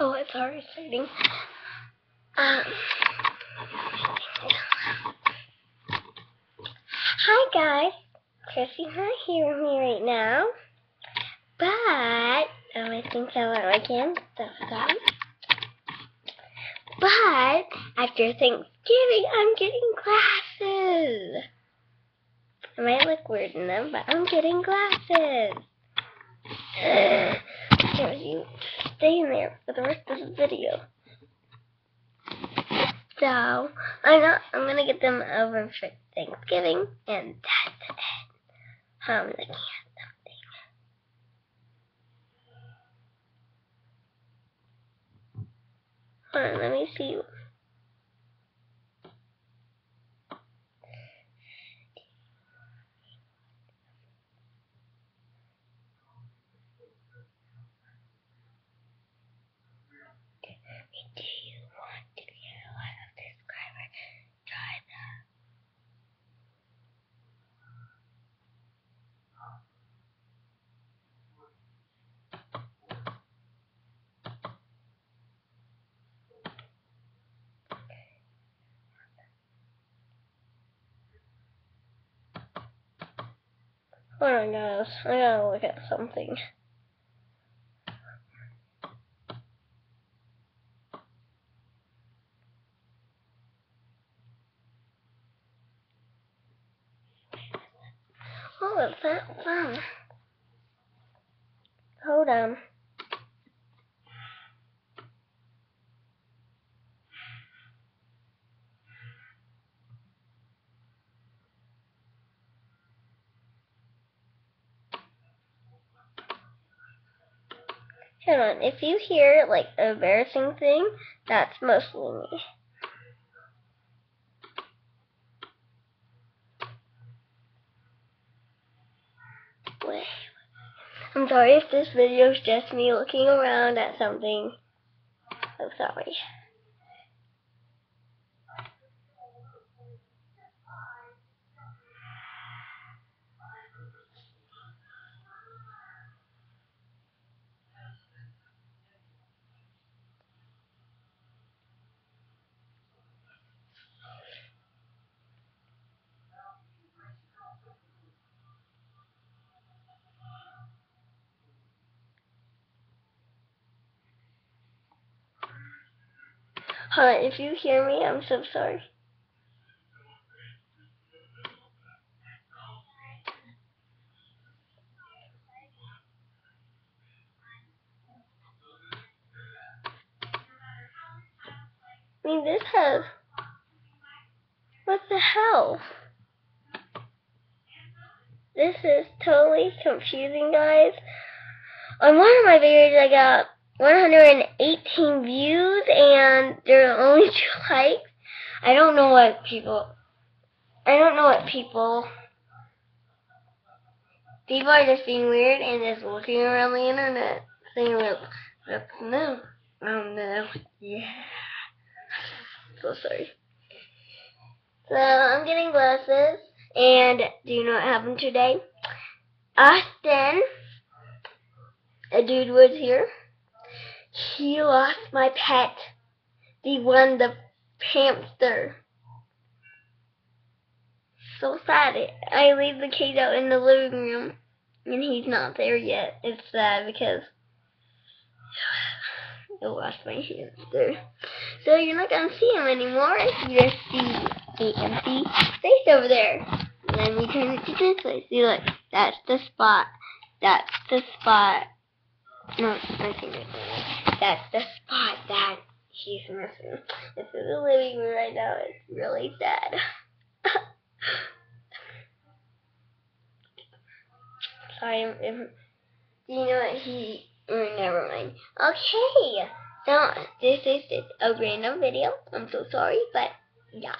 Oh, it's already starting. Um, hi guys, Chrissy's not here with me right now, but um, I think I went again. Sorry. But after Thanksgiving, I'm getting glasses. I might look weird in them, but I'm getting glasses. So stay in there for the rest of the video. So I'm not. I'm gonna get them over for Thanksgiving, and that's it. I'm looking at something. Hold on, let me see. Hold on, guys. I gotta look at something. Oh, it's that fun. Hold on. Hold on. If you hear like an embarrassing thing, that's mostly me. Wait. I'm sorry if this video is just me looking around at something. I'm sorry. On, if you hear me, I'm so sorry. I mean, this has. What the hell? This is totally confusing, guys. On one of my videos, I got 118 views, and there are only two likes. I don't know what people. I don't know what people. People are just being weird and just looking around the internet, saying, "Well, that's no, um, no, yeah." So sorry. So I'm getting glasses, and do you know what happened today? Austin, a dude was here. He lost my pet, the one, the hamster. So sad. I leave the cage out in the living room, and he's not there yet. It's sad because I lost my hamster. So you're not gonna see him anymore. You just see the empty space over there. And then we turn it to this way. See, look, that's the spot. That's the spot. No, I think it's that's the spot that he's missing. This is the living room right now. It's really sad. Sorry, if, you know what he. Oh, never mind. Okay. So this is a random video. I'm so sorry, but yeah.